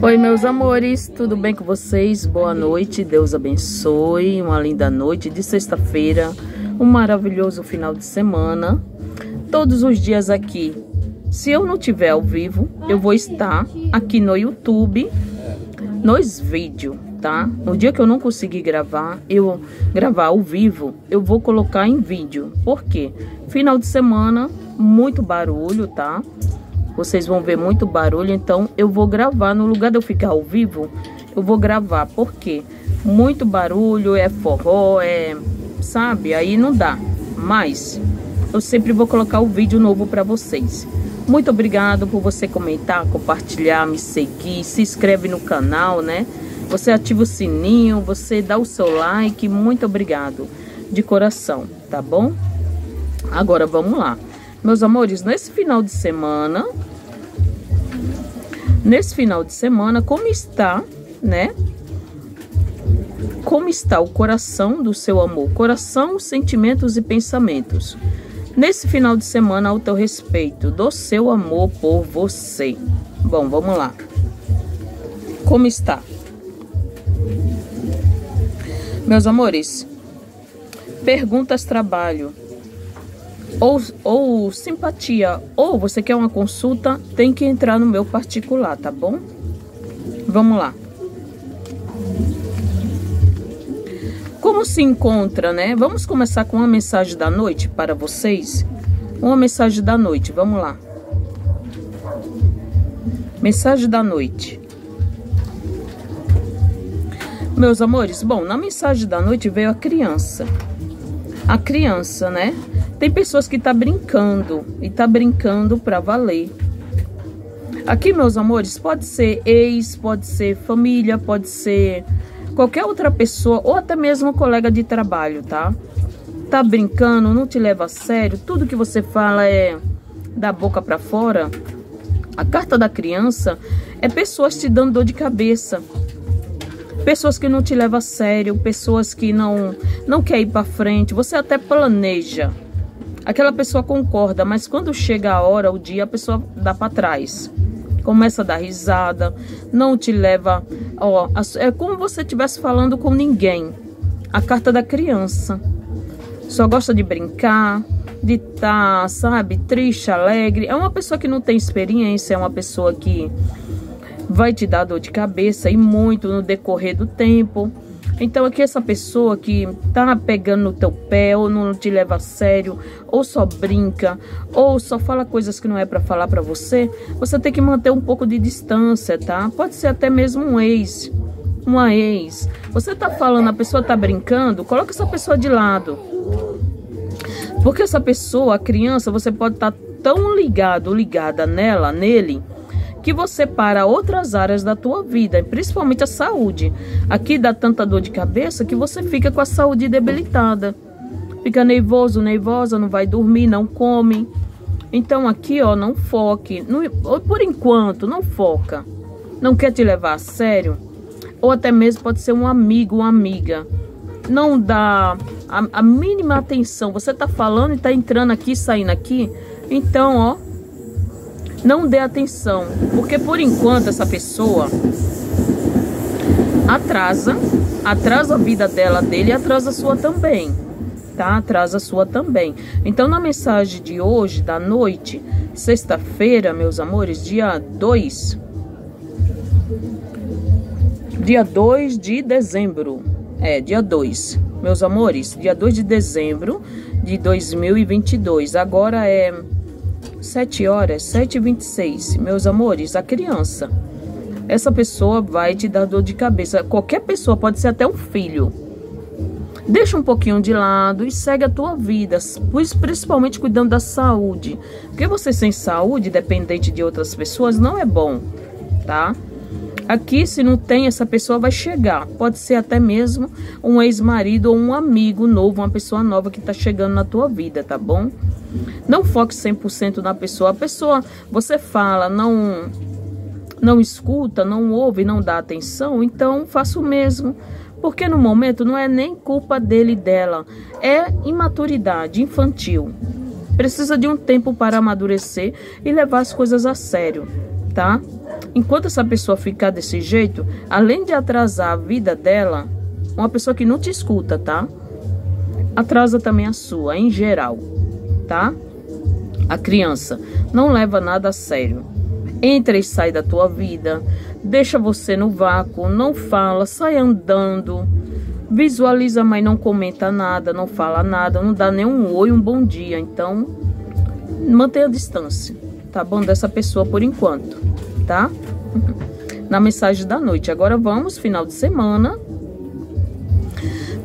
Oi, meus amores, tudo bem com vocês? Boa noite, Deus abençoe. Uma linda noite de sexta-feira, um maravilhoso final de semana. Todos os dias aqui. Se eu não tiver ao vivo, eu vou estar aqui no YouTube, nos vídeos, tá? No dia que eu não conseguir gravar, eu gravar ao vivo, eu vou colocar em vídeo. Por quê? Final de semana, muito barulho, tá? Vocês vão ver muito barulho, então eu vou gravar. No lugar de eu ficar ao vivo, eu vou gravar. Por quê? Muito barulho, é forró, é... Sabe? Aí não dá. Mas eu sempre vou colocar o vídeo novo para vocês. Muito obrigado por você comentar, compartilhar, me seguir, se inscreve no canal, né? Você ativa o sininho, você dá o seu like. Muito obrigado de coração, tá bom? Agora vamos lá. Meus amores, nesse final de semana, nesse final de semana, como está, né? Como está o coração do seu amor? Coração, sentimentos e pensamentos. Nesse final de semana, ao teu respeito, do seu amor por você. Bom, vamos lá. Como está? Meus amores, perguntas trabalho ou, ou simpatia, ou você quer uma consulta, tem que entrar no meu particular, tá bom? Vamos lá. Como se encontra, né? Vamos começar com uma mensagem da noite para vocês. Uma mensagem da noite, vamos lá. Mensagem da noite. Meus amores, bom, na mensagem da noite veio a criança. A criança, né? Tem pessoas que tá brincando e tá brincando para valer. Aqui, meus amores, pode ser ex, pode ser família, pode ser qualquer outra pessoa ou até mesmo colega de trabalho, tá? Tá brincando, não te leva a sério, tudo que você fala é da boca para fora. A carta da criança é pessoas te dando dor de cabeça. Pessoas que não te levam a sério, pessoas que não não quer ir para frente, você até planeja, Aquela pessoa concorda, mas quando chega a hora, o dia, a pessoa dá para trás. Começa a dar risada, não te leva. Ó, é como você estivesse falando com ninguém. A carta da criança. Só gosta de brincar, de estar, tá, sabe, triste, alegre. É uma pessoa que não tem experiência, é uma pessoa que vai te dar dor de cabeça e muito no decorrer do tempo. Então aqui essa pessoa que tá pegando no teu pé ou não te leva a sério, ou só brinca, ou só fala coisas que não é para falar para você, você tem que manter um pouco de distância, tá? Pode ser até mesmo um ex, uma ex. Você tá falando, a pessoa tá brincando, coloca essa pessoa de lado. Porque essa pessoa, a criança, você pode estar tá tão ligado, ligada nela, nele, que você para outras áreas da tua vida, principalmente a saúde. Aqui dá tanta dor de cabeça que você fica com a saúde debilitada. Fica nervoso, nervosa, não vai dormir, não come. Então aqui, ó, não foque. Não, por enquanto, não foca. Não quer te levar a sério? Ou até mesmo pode ser um amigo, uma amiga. Não dá a, a mínima atenção. Você tá falando e tá entrando aqui, saindo aqui. Então, ó, não dê atenção, porque por enquanto essa pessoa atrasa, atrasa a vida dela, dele e atrasa a sua também, tá? Atrasa a sua também. Então na mensagem de hoje, da noite, sexta-feira, meus amores, dia 2, dia 2 de dezembro, é, dia 2, meus amores, dia 2 de dezembro de 2022, agora é 7 horas, 7 e 26 Meus amores, a criança. Essa pessoa vai te dar dor de cabeça. Qualquer pessoa, pode ser até um filho. Deixa um pouquinho de lado e segue a tua vida, principalmente cuidando da saúde. Porque você sem saúde, dependente de outras pessoas, não é bom, tá? Aqui, se não tem, essa pessoa vai chegar. Pode ser até mesmo um ex-marido ou um amigo novo, uma pessoa nova que está chegando na tua vida, tá bom? Não foque 100% na pessoa. A pessoa, você fala, não não escuta, não ouve, não dá atenção, então faça o mesmo. Porque no momento não é nem culpa dele e dela, é imaturidade infantil. Precisa de um tempo para amadurecer e levar as coisas a sério, tá? Enquanto essa pessoa ficar desse jeito, além de atrasar a vida dela, uma pessoa que não te escuta, tá? Atrasa também a sua, em geral, tá? A criança não leva nada a sério. Entra e sai da tua vida, deixa você no vácuo, não fala, sai andando, visualiza, mas não comenta nada, não fala nada, não dá nem um oi, um bom dia. Então, mantenha a distância, tá bom? Dessa pessoa por enquanto, tá? Na mensagem da noite. Agora vamos, final de semana.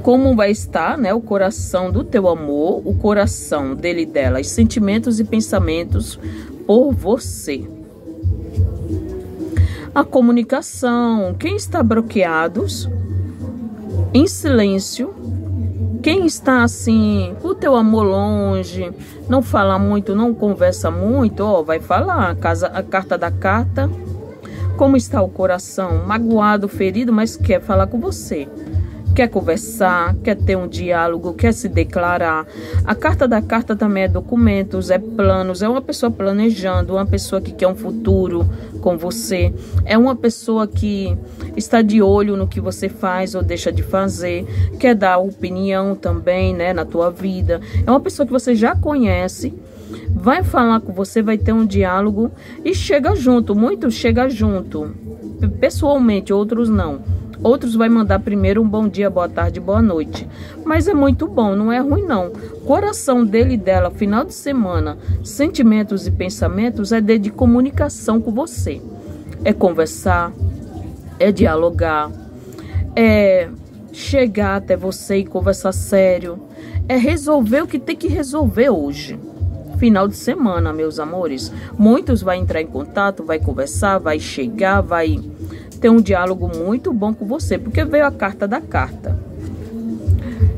Como vai estar, né? O coração do teu amor, o coração dele e dela, os sentimentos e pensamentos por você a comunicação. Quem está bloqueados, em silêncio, quem está assim, com o teu amor longe, não fala muito, não conversa muito, ó, vai falar. A, casa, a carta da carta. Como está o coração? Magoado, ferido, mas quer falar com você quer conversar, quer ter um diálogo, quer se declarar. A carta da carta também é documentos, é planos, é uma pessoa planejando, uma pessoa que quer um futuro com você, é uma pessoa que está de olho no que você faz ou deixa de fazer, quer dar opinião também, né, na tua vida. É uma pessoa que você já conhece vai falar com você, vai ter um diálogo e chega junto. Muitos chega junto, pessoalmente, outros não. Outros vai mandar primeiro um bom dia, boa tarde, boa noite. Mas é muito bom, não é ruim não. Coração dele e dela, final de semana, sentimentos e pensamentos é de, comunicação com você. É conversar, é dialogar, é chegar até você e conversar sério, é resolver o que tem que resolver hoje. Final de semana, meus amores. Muitos vai entrar em contato, vai conversar, vai chegar, vai ter um diálogo muito bom com você, porque veio a carta da carta.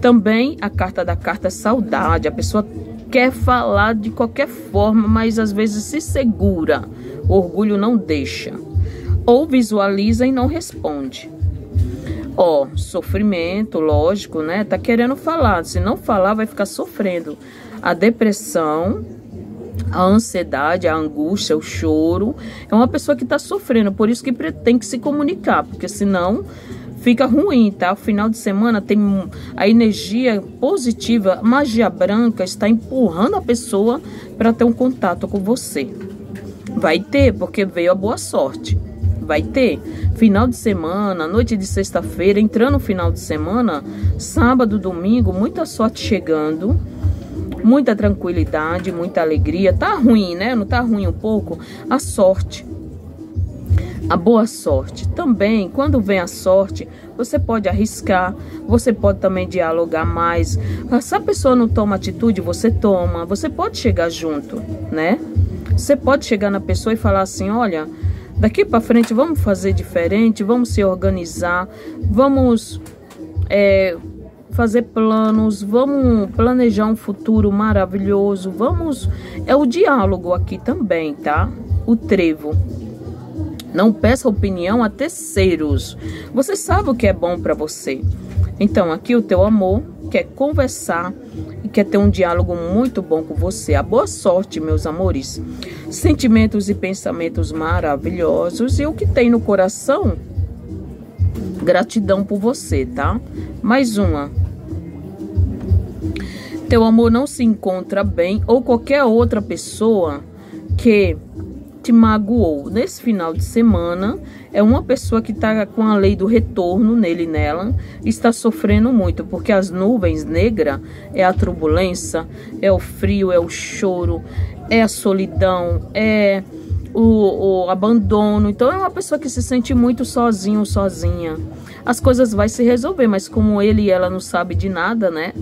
Também a carta da carta é saudade, a pessoa quer falar de qualquer forma, mas às vezes se segura, o orgulho não deixa. Ou visualiza e não responde. Ó, oh, sofrimento, lógico, né? Tá querendo falar, se não falar vai ficar sofrendo. A depressão a ansiedade, a angústia, o choro. É uma pessoa que está sofrendo, por isso que tem que se comunicar, porque senão fica ruim, tá? O final de semana tem a energia positiva, magia branca está empurrando a pessoa para ter um contato com você. Vai ter, porque veio a boa sorte. Vai ter. Final de semana, noite de sexta-feira, entrando no final de semana, sábado, domingo, muita sorte chegando muita tranquilidade, muita alegria. Tá ruim, né? Não tá ruim um pouco? A sorte. A boa sorte. Também, quando vem a sorte, você pode arriscar, você pode também dialogar mais. Se a pessoa não toma atitude, você toma. Você pode chegar junto, né? Você pode chegar na pessoa e falar assim: olha, daqui para frente vamos fazer diferente, vamos se organizar, vamos é, fazer planos, vamos planejar um futuro maravilhoso, vamos. É o diálogo aqui também, tá? O trevo. Não peça opinião a terceiros. Você sabe o que é bom para você. Então, aqui o teu amor quer conversar e quer ter um diálogo muito bom com você. A boa sorte, meus amores. Sentimentos e pensamentos maravilhosos e o que tem no coração Gratidão por você, tá? Mais uma. Teu amor não se encontra bem ou qualquer outra pessoa que te magoou nesse final de semana é uma pessoa que está com a lei do retorno nele e nela está sofrendo muito porque as nuvens negras é a turbulência é o frio é o choro é a solidão é o, o abandono. Então é uma pessoa que se sente muito sozinho, sozinha. As coisas vai se resolver, mas como ele e ela não sabe de nada, né?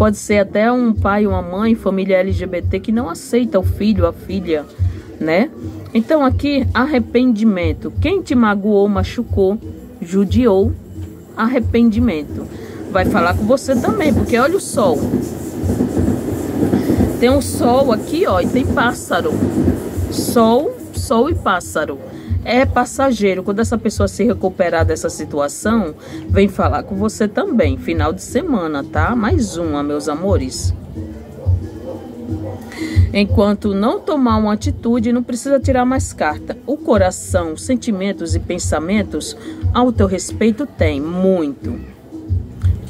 Pode ser até um pai, uma mãe, família LGBT que não aceita o filho, a filha, né? Então aqui arrependimento. Quem te magoou, machucou, judiou, arrependimento. Vai falar com você também, porque olha o sol. Tem um sol aqui, ó, e tem pássaro. Sol, sol e pássaro. É passageiro. Quando essa pessoa se recuperar dessa situação, vem falar com você também. Final de semana, tá? Mais uma, meus amores. Enquanto não tomar uma atitude, não precisa tirar mais carta. O coração, sentimentos e pensamentos ao teu respeito tem muito.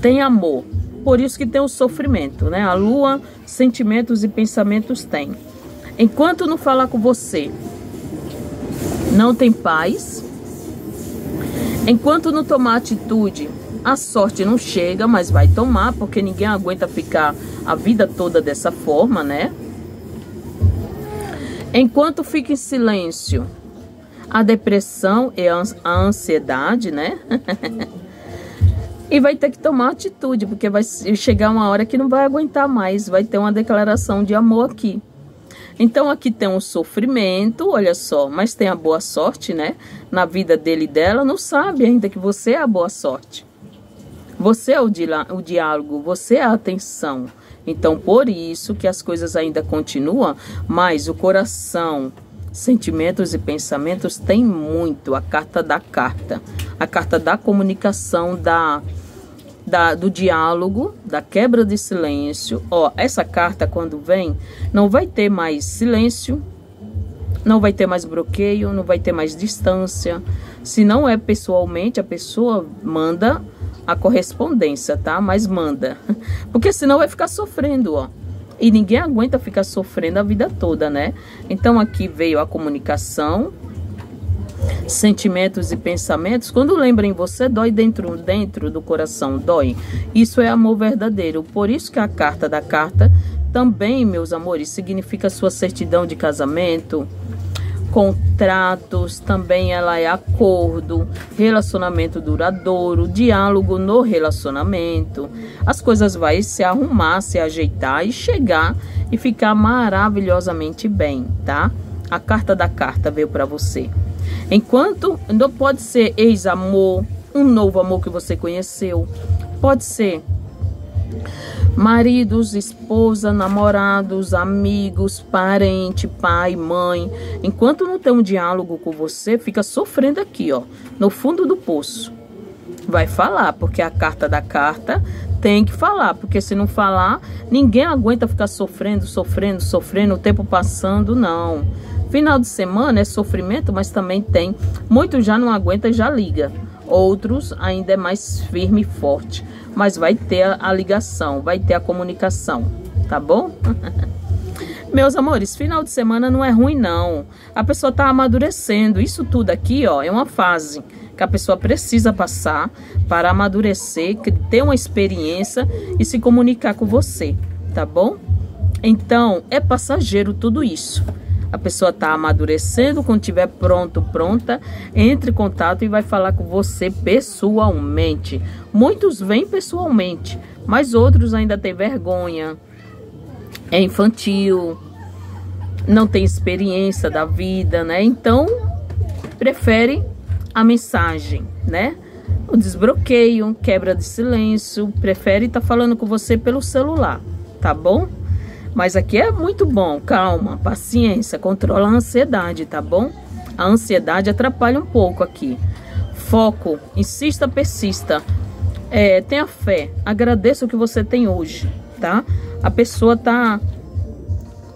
Tem amor. Por isso que tem o sofrimento, né? A lua, sentimentos e pensamentos tem. Enquanto não falar com você, não tem paz. Enquanto não tomar atitude, a sorte não chega, mas vai tomar, porque ninguém aguenta ficar a vida toda dessa forma, né? Enquanto fica em silêncio, a depressão e a ansiedade, né? e vai ter que tomar atitude, porque vai chegar uma hora que não vai aguentar mais, vai ter uma declaração de amor aqui. Então aqui tem um sofrimento, olha só, mas tem a boa sorte, né? Na vida dele e dela, não sabe ainda que você é a boa sorte. Você é o, o diálogo, você é a atenção. Então, por isso que as coisas ainda continuam, mas o coração, sentimentos e pensamentos tem muito a carta da carta, a carta da comunicação, da, da do diálogo, da quebra de silêncio. Ó, essa carta quando vem, não vai ter mais silêncio, não vai ter mais bloqueio, não vai ter mais distância. Se não é pessoalmente, a pessoa manda a correspondência, tá? Mas manda. Porque senão vai ficar sofrendo, ó. E ninguém aguenta ficar sofrendo a vida toda, né? Então aqui veio a comunicação, sentimentos e pensamentos. Quando lembra em você, dói dentro, dentro do coração, dói. Isso é amor verdadeiro. Por isso que a carta da carta também, meus amores, significa sua certidão de casamento, contratos, também ela é acordo, relacionamento duradouro, diálogo no relacionamento. As coisas vai se arrumar, se ajeitar e chegar e ficar maravilhosamente bem, tá? A carta da carta veio para você. Enquanto não pode ser ex-amor, um novo amor que você conheceu, pode ser maridos, esposa, namorados, amigos, parente, pai, mãe. Enquanto não tem um diálogo com você, fica sofrendo aqui, ó, no fundo do poço. Vai falar, porque a carta da carta tem que falar, porque se não falar, ninguém aguenta ficar sofrendo, sofrendo, sofrendo, o tempo passando, não. Final de semana é sofrimento, mas também tem. Muitos já não aguenta já liga. Outros ainda é mais firme e forte mas vai ter a ligação, vai ter a comunicação, tá bom? Meus amores, final de semana não é ruim não. A pessoa tá amadurecendo. Isso tudo aqui, ó, é uma fase que a pessoa precisa passar para amadurecer, ter uma experiência e se comunicar com você, tá bom? Então, é passageiro tudo isso a pessoa está amadurecendo, quando estiver pronto, pronta, entre em contato e vai falar com você pessoalmente. Muitos vêm pessoalmente, mas outros ainda têm vergonha, é infantil, não tem experiência da vida, né? Então, prefere a mensagem, né? O desbloqueio, quebra de silêncio, prefere estar tá falando com você pelo celular, tá bom? Mas aqui é muito bom, calma, paciência, controla a ansiedade, tá bom? A ansiedade atrapalha um pouco aqui. Foco, insista, persista. É, tenha fé, agradeça o que você tem hoje, tá? A pessoa tá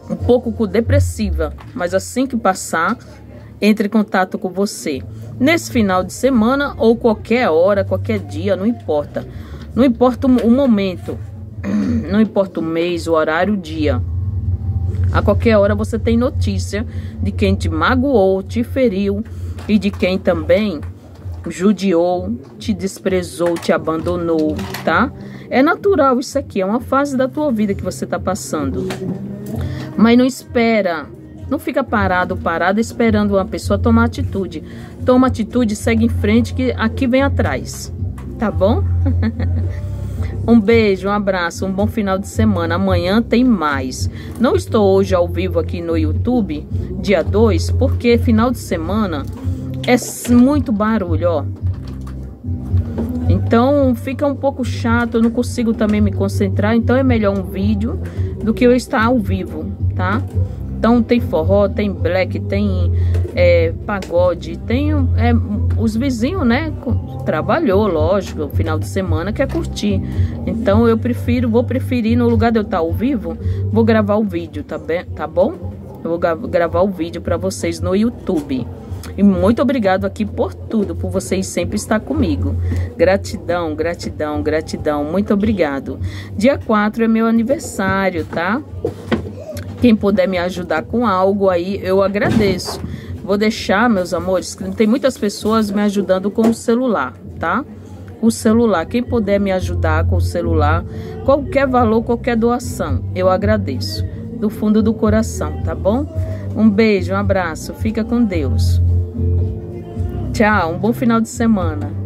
um pouco depressiva, mas assim que passar, entre em contato com você. Nesse final de semana ou qualquer hora, qualquer dia, não importa. Não importa o momento, não importa o mês, o horário, o dia. A qualquer hora você tem notícia de quem te magoou, te feriu e de quem também judiou, te desprezou, te abandonou, tá? É natural isso aqui, é uma fase da tua vida que você tá passando. Mas não espera, não fica parado, parado esperando uma pessoa tomar atitude. Toma atitude, segue em frente que aqui vem atrás. Tá bom? Um beijo, um abraço, um bom final de semana. Amanhã tem mais. Não estou hoje ao vivo aqui no YouTube, dia 2, porque final de semana é muito barulho, ó. Então fica um pouco chato, eu não consigo também me concentrar, então é melhor um vídeo do que eu estar ao vivo, tá? Então tem forró, tem black, tem é, pagode, tem é, os vizinhos, né? Trabalhou, lógico, final de semana quer curtir. Então eu prefiro, vou preferir, no lugar de eu estar ao vivo, vou gravar o vídeo, tá, bem, tá bom? Eu vou gravar o vídeo para vocês no YouTube. E muito obrigado aqui por tudo, por vocês sempre estar comigo. Gratidão, gratidão, gratidão. Muito obrigado. Dia 4 é meu aniversário, tá? Quem puder me ajudar com algo aí, eu agradeço. Vou deixar, meus amores, tem muitas pessoas me ajudando com o celular, tá? O celular, quem puder me ajudar com o celular, qualquer valor, qualquer doação, eu agradeço. Do fundo do coração, tá bom? Um beijo, um abraço, fica com Deus. Tchau, um bom final de semana.